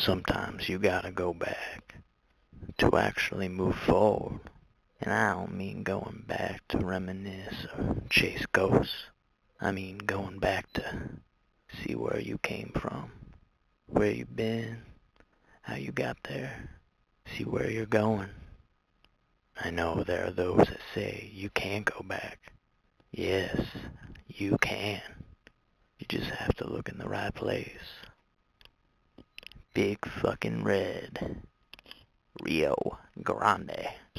sometimes you gotta go back to actually move forward. And I don't mean going back to reminisce or chase ghosts. I mean going back to see where you came from, where you've been, how you got there, see where you're going. I know there are those that say you can't go back. Yes, you can. You just have to look in the right place. Big fucking red. Rio Grande.